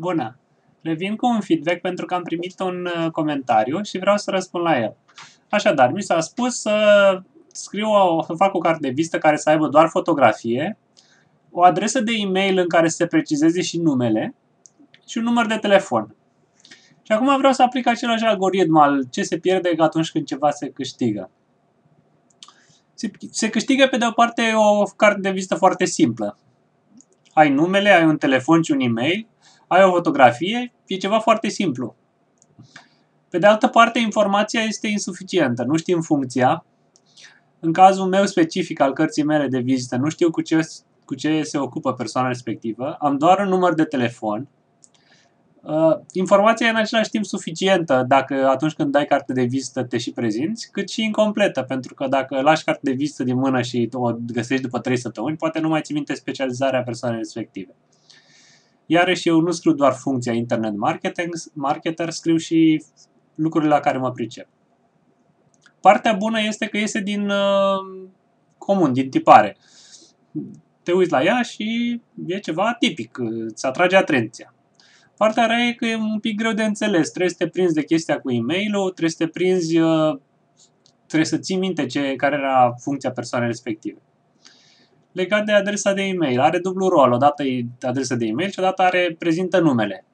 Bună! Revin cu un feedback pentru că am primit un uh, comentariu și vreau să răspund la el. Așadar, mi s-a spus să scriu o, să fac o carte de vizită care să aibă doar fotografie, o adresă de e-mail în care să se precizeze și numele și un număr de telefon. Și acum vreau să aplic același algoritm al ce se pierde atunci când ceva se câștigă. Se, se câștigă pe de o parte o carte de vizită foarte simplă. Ai numele, ai un telefon și un e-mail, ai o fotografie, e ceva foarte simplu. Pe de altă parte, informația este insuficientă. Nu știm funcția. În cazul meu specific al cărții mele de vizită, nu știu cu ce, cu ce se ocupă persoana respectivă. Am doar un număr de telefon. Uh, informația e în același timp suficientă dacă atunci când dai carte de vizită te și prezinți, cât și incompletă, pentru că dacă lași carte de vizită din mână și o găsești după 3 săptămâni, poate nu mai ții minte specializarea persoanei respective. Iarăși eu nu scriu doar funcția internet marketing, marketer, scriu și lucrurile la care mă pricep. Partea bună este că iese din uh, comun, din tipare. Te uiți la ea și e ceva tipic, îți atrage atenția. Partea rea e că e un pic greu de înțeles. Trebuie să te prinzi de chestia cu e-mail-ul, trebuie să te prinzi, uh, trebuie să ții minte ce, care era funcția persoanei respective. Legat de adresa de e-mail, are dublu rol. Odată e adresa de e-mail și odată are prezintă numele.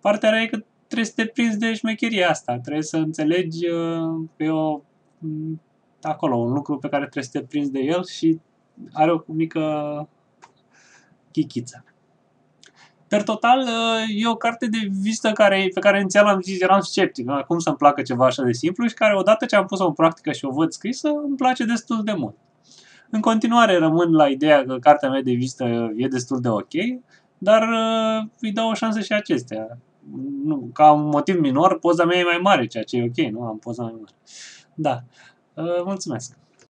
Partea rea e că trebuie să te prinzi de șmecheria asta. Trebuie să înțelegi uh, pe o, mm, acolo un lucru pe care trebuie să te prinzi de el și are o mică chichiță. Per total, uh, e o carte de vizită care, pe care inițial am zis, eram sceptic, cum să-mi placă ceva așa de simplu și care odată ce am pus-o în practică și o văd scrisă, îmi place destul de mult. În continuare rămân la ideea că cartea mea de vizită e destul de ok, dar uh, îi dau o șansă și acestea. Nu, ca un motiv minor, poza mea e mai mare, ceea ce e ok, nu? Am poza mai mare. Da. Uh, mulțumesc.